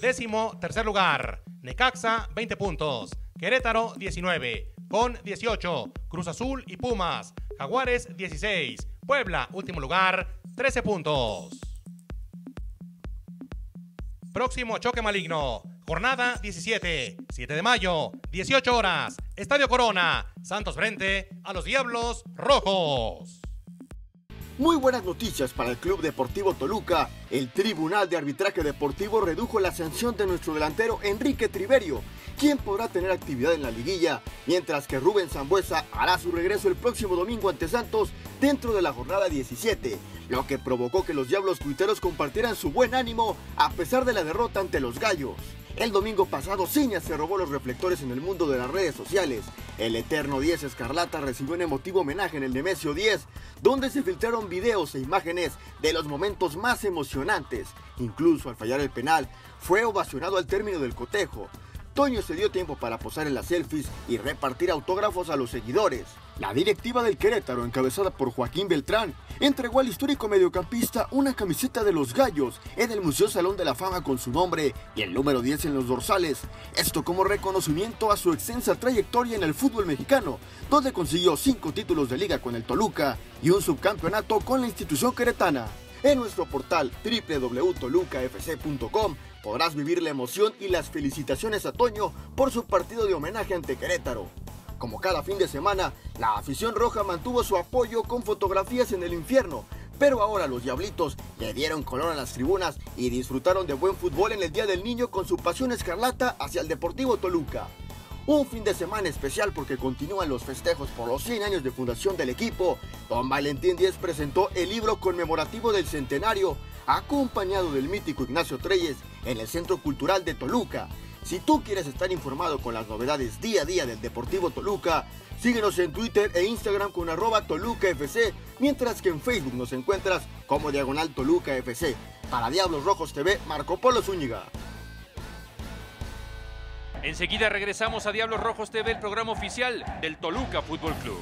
Décimo tercer lugar, Necaxa, 20 puntos. Querétaro, 19. Con 18, Cruz Azul y Pumas. Jaguares, 16. Puebla, último lugar, 13 puntos. Próximo choque maligno. Jornada 17, 7 de mayo, 18 horas. Estadio Corona. Santos frente a los Diablos Rojos. Muy buenas noticias para el Club Deportivo Toluca. El Tribunal de Arbitraje Deportivo redujo la sanción de nuestro delantero Enrique Triverio, quien podrá tener actividad en la liguilla, mientras que Rubén Zambuesa hará su regreso el próximo domingo ante Santos dentro de la jornada 17, lo que provocó que los Diablos Cuiteros compartieran su buen ánimo a pesar de la derrota ante los Gallos. El domingo pasado, Ciña se robó los reflectores en el mundo de las redes sociales. El eterno 10 Escarlata recibió un emotivo homenaje en el Nemesio 10, donde se filtraron videos e imágenes de los momentos más emocionantes. Incluso al fallar el penal, fue ovacionado al término del cotejo. Toño se dio tiempo para posar en las selfies y repartir autógrafos a los seguidores. La directiva del Querétaro, encabezada por Joaquín Beltrán, entregó al histórico mediocampista una camiseta de los Gallos en el Museo Salón de la Fama con su nombre y el número 10 en los dorsales. Esto como reconocimiento a su extensa trayectoria en el fútbol mexicano, donde consiguió cinco títulos de liga con el Toluca y un subcampeonato con la institución queretana. En nuestro portal www.tolucafc.com podrás vivir la emoción y las felicitaciones a Toño por su partido de homenaje ante Querétaro. Como cada fin de semana, la afición roja mantuvo su apoyo con fotografías en el infierno, pero ahora los Diablitos le dieron color a las tribunas y disfrutaron de buen fútbol en el Día del Niño con su pasión escarlata hacia el Deportivo Toluca. Un fin de semana especial porque continúan los festejos por los 100 años de fundación del equipo. Don Valentín Díez presentó el libro conmemorativo del centenario, acompañado del mítico Ignacio Treyes en el Centro Cultural de Toluca. Si tú quieres estar informado con las novedades día a día del Deportivo Toluca, síguenos en Twitter e Instagram con arroba Toluca FC, mientras que en Facebook nos encuentras como Diagonal Toluca FC. Para Diablos Rojos TV, Marco Polo Zúñiga. Enseguida regresamos a Diablos Rojos TV, el programa oficial del Toluca Fútbol Club.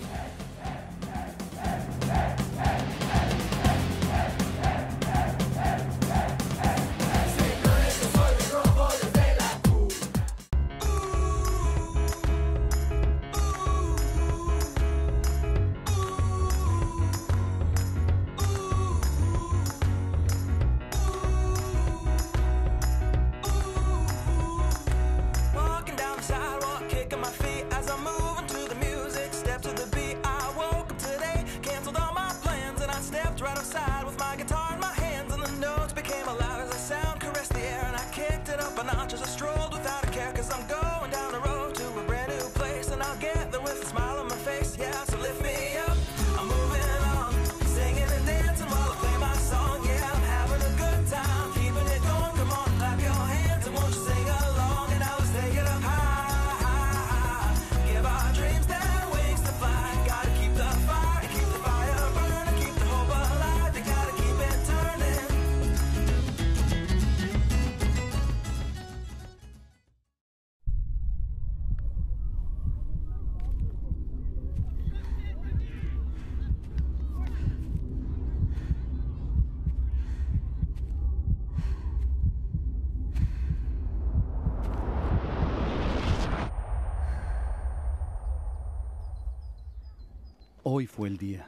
Hoy fue el día.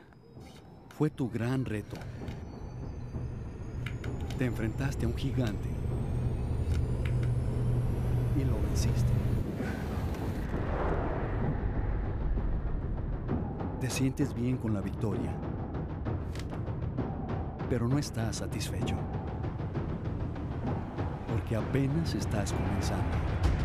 Fue tu gran reto. Te enfrentaste a un gigante y lo venciste. Te sientes bien con la victoria, pero no estás satisfecho, porque apenas estás comenzando.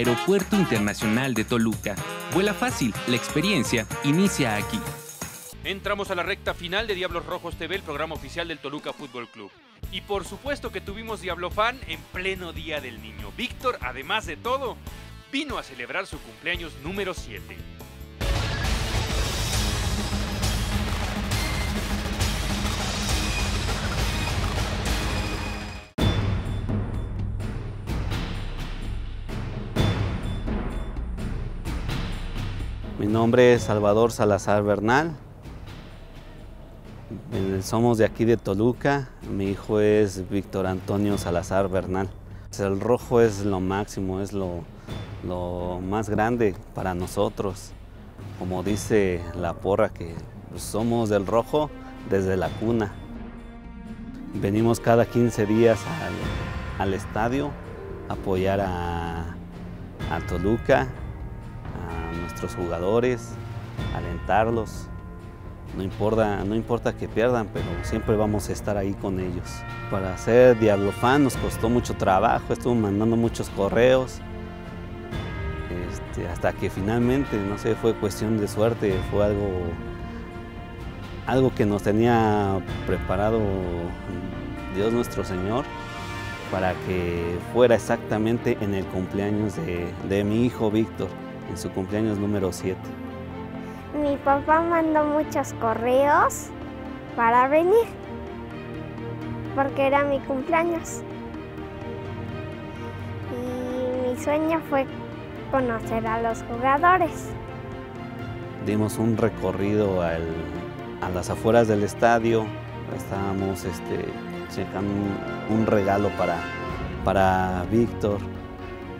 Aeropuerto Internacional de Toluca. Vuela fácil, la experiencia inicia aquí. Entramos a la recta final de Diablos Rojos TV, el programa oficial del Toluca Fútbol Club. Y por supuesto que tuvimos Diablo Fan en pleno Día del Niño. Víctor, además de todo, vino a celebrar su cumpleaños número 7. Nombre es Salvador Salazar Bernal. Somos de aquí de Toluca. Mi hijo es Víctor Antonio Salazar Bernal. El rojo es lo máximo, es lo, más grande para nosotros. Como dice la porra, que somos del rojo desde la cuna. Venimos cada 15 días al, estadio a apoyar a, Toluca, nuestros jugadores, alentarlos. No importa, no importa que pierdan, pero siempre vamos a estar ahí con ellos. Para ser Diablo Fan nos costó mucho trabajo, estuvo mandando muchos correos. Este, hasta que finalmente, no sé, fue cuestión de suerte, fue algo, algo que nos tenía preparado Dios nuestro Señor para que fuera exactamente en el cumpleaños de, de mi hijo Víctor, en su cumpleaños número 7. Mi papá mandó muchos correos para venir, porque era mi cumpleaños. Y mi sueño fue conocer a los jugadores. Dimos un recorrido al- a las afueras del estadio, estábamos este, checando un, un regalo para, para Víctor.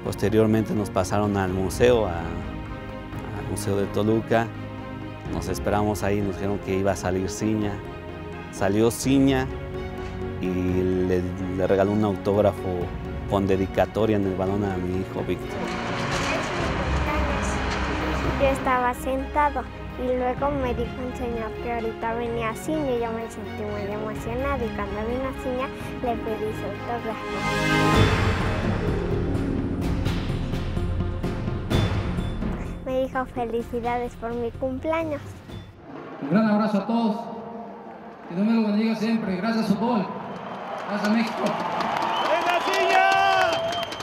Posteriormente nos pasaron al museo, al Museo de Toluca. Nos esperamos ahí, nos dijeron que iba a salir Ciña. Salió Ciña y le, regaló un autógrafo con dedicatoria en el balón a mi hijo Víctor. Yo estaba sentado y luego me dijo un señor que ahorita venía cine y yo me sentí muy emocionada y cuando vino Ciña le pedí su autógrafo. Dijo felicidades por mi cumpleaños. Un gran abrazo a todos. Que Dios me lo bendiga siempre. Gracias, fútbol. Gracias, México.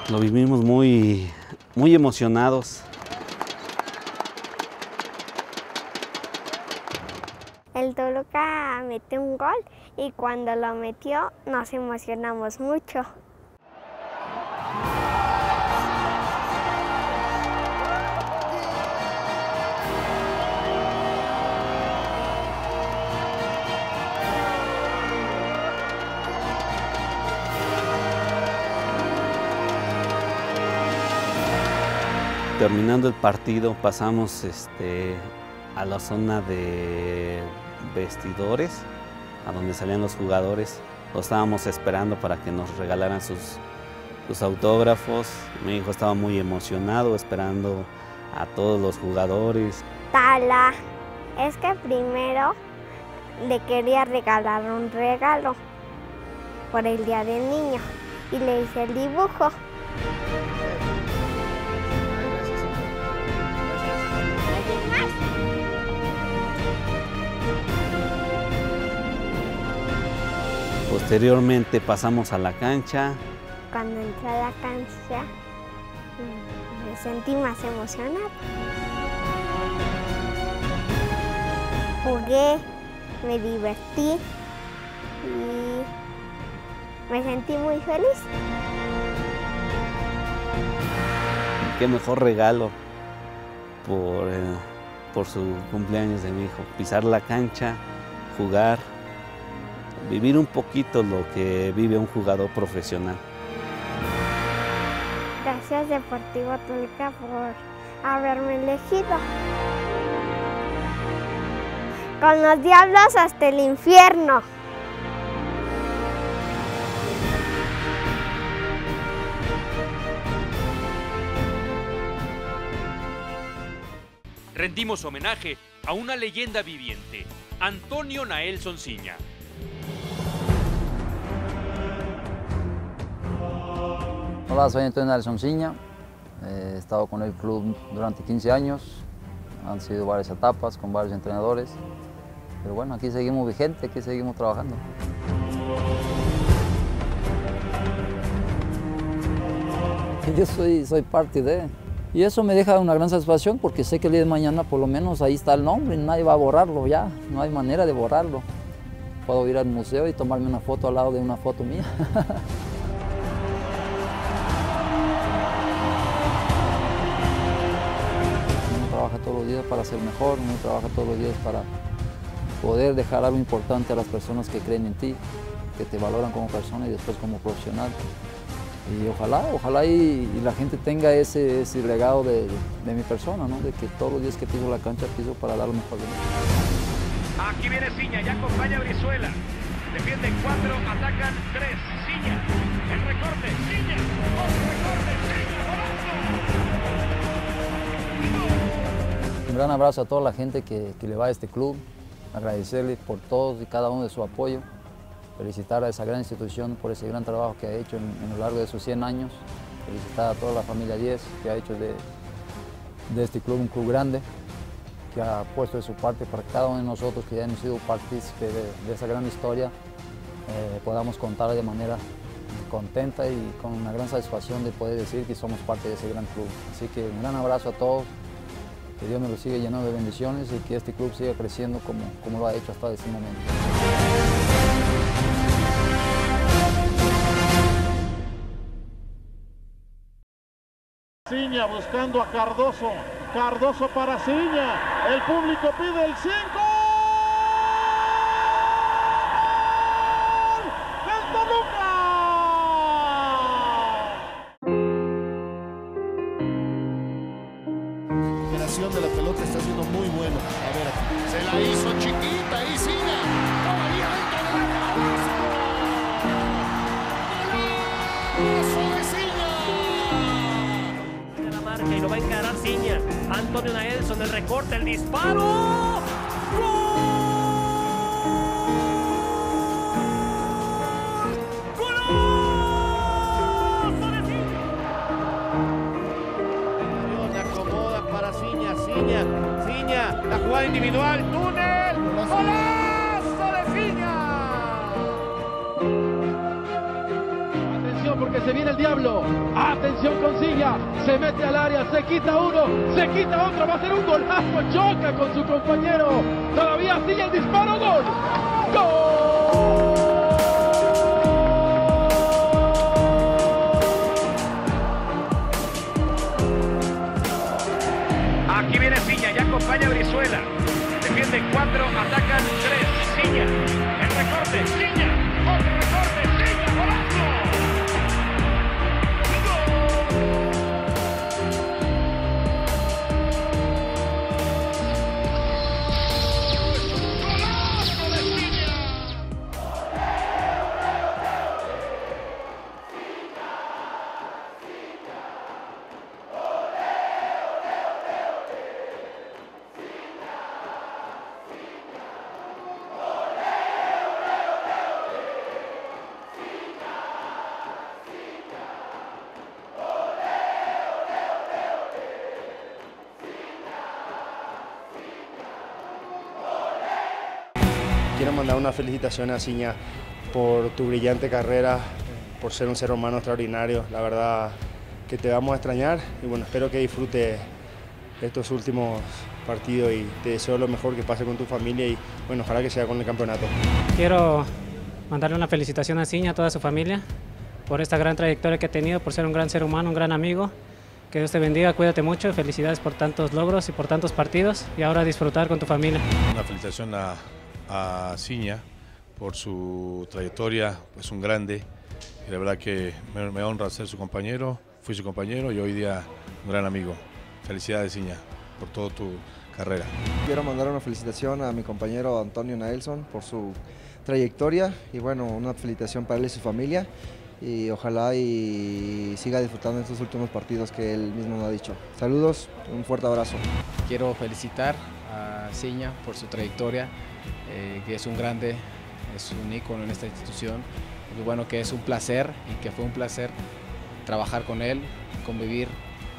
Lo vivimos muy, muy emocionados. El Toluca metió un gol y cuando lo metió nos emocionamos mucho. Terminando el partido pasamos este, a la zona de vestidores, a donde salían los jugadores. Lo estábamos esperando para que nos regalaran sus, sus autógrafos. Mi hijo estaba muy emocionado esperando a todos los jugadores. Tala, es que primero le quería regalar un regalo por el Día del Niño y le hice el dibujo. Posteriormente pasamos a la cancha. Cuando entré a la cancha mm, me sentí más emocionada. Jugué, me divertí y me sentí muy feliz. Qué mejor regalo por, eh, por su cumpleaños de mi hijo. Pisar la cancha, jugar, vivir un poquito lo que vive un jugador profesional. Gracias Deportivo Toluca por haberme elegido. Con los diablos hasta el infierno. Rendimos homenaje a una leyenda viviente, Antonio Nael Sonciña. Hola, soy Antonio Nelson Ciña. Eh, He estado con el club durante 15 años. Han sido varias etapas con varios entrenadores. Pero bueno, aquí seguimos vigente, aquí seguimos trabajando. Yo soy, soy parte de... Y eso me deja una gran satisfacción porque sé que el día de mañana por lo menos ahí está el nombre nadie va a borrarlo ya. No hay manera de borrarlo. Puedo ir al museo y tomarme una foto al lado de una foto mía. para ser mejor, uno trabaja todos los días para poder dejar algo importante a las personas que creen en ti, que te valoran como persona y después como profesional. Y ojalá, ojalá y, la gente tenga ese, legado de, mi persona, de que todos los días que piso la cancha piso para dar lo mejor de mí. Aquí viene Ciña, ya acompaña Brizuela. Defienden cuatro, atacan tres. Ciña, el recorte, Ciña, gran abrazo a toda la gente que, que le va a este club, agradecerle por todos y cada uno de su apoyo, felicitar a esa gran institución por ese gran trabajo que ha hecho en, lo largo de sus 100 años, felicitar a toda la familia 10 que ha hecho de, de este club un club grande, que ha puesto de su parte para cada uno de nosotros que ya hemos sido partícipe de, de esa gran historia, eh, podamos contar de manera contenta y con una gran satisfacción de poder decir que somos parte de ese gran club. Así que un gran abrazo a todos, que Dios me lo siga llenando de bendiciones y que este club siga creciendo como, como lo ha hecho hasta ese momento. Ciña buscando a Cardoso. Cardoso para Ciña. El público pide el 5. Antonio Naelson, el recorte, el disparo. Le acomoda para Ciña, Ciña, Ciña, la jugada individual, Se viene el diablo, atención con Ciña, se mete al área, se quita uno, se quita otro, va a ser un golazo, choca con su compañero, todavía sigue el disparo, gol, gol. Aquí viene Ciña, ya acompaña a Brizuela. Defienden cuatro, atacan tres. Ciña, una felicitación a Ciña por tu brillante carrera, por ser un ser humano extraordinario. La verdad que te vamos a extrañar y bueno, espero que disfrute estos últimos partidos y te deseo lo mejor que pase con tu familia y bueno, ojalá que sea con el campeonato. Quiero mandarle una felicitación a Ciña, a toda su familia, por esta gran trayectoria que ha tenido, por ser un gran ser humano, un gran amigo. Que Dios te bendiga, cuídate mucho, felicidades por tantos logros y por tantos partidos y ahora disfrutar con tu familia. Una felicitación a, a Ciña por su trayectoria, es un grande y la verdad que me, me honra ser su compañero, fui su compañero y hoy día un gran amigo. Felicidades Ciña por toda tu carrera. Quiero mandar una felicitación a mi compañero Antonio Naelson por su trayectoria y bueno, una felicitación para él y su familia y ojalá y siga disfrutando estos últimos partidos que él mismo nos ha dicho. Saludos, un fuerte abrazo. Quiero felicitar a Ciña por su trayectoria, eh, que es un grande, es un ícono en esta institución. Y bueno, que es un placer y que fue un placer trabajar con él, convivir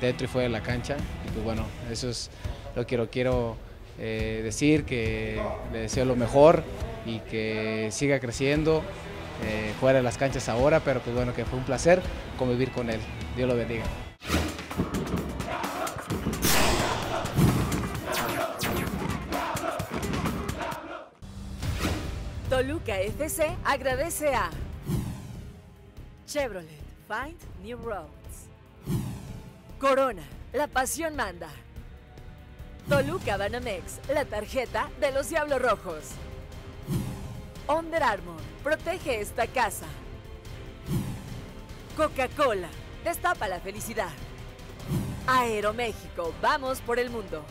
dentro y fuera de la cancha. Y pues bueno, eso es lo que quiero, quiero eh, decir, que le deseo lo mejor y que siga creciendo eh, fuera de las canchas ahora, pero pues bueno, que fue un placer convivir con él. Dios lo bendiga. Toluca FC agradece a Chevrolet Find New Roads. Corona, la pasión manda. Toluca Banamex, la tarjeta de los Diablos Rojos. Under Armour, protege esta casa. Coca-Cola, destapa la felicidad. Aeroméxico, vamos por el mundo.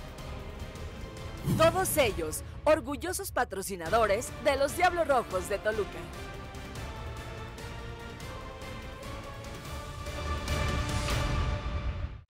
Todos ellos, orgullosos patrocinadores de los Diablos Rojos de Toluca.